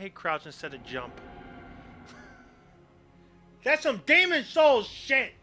hate crouch instead of jump. That's some Demon Souls shit.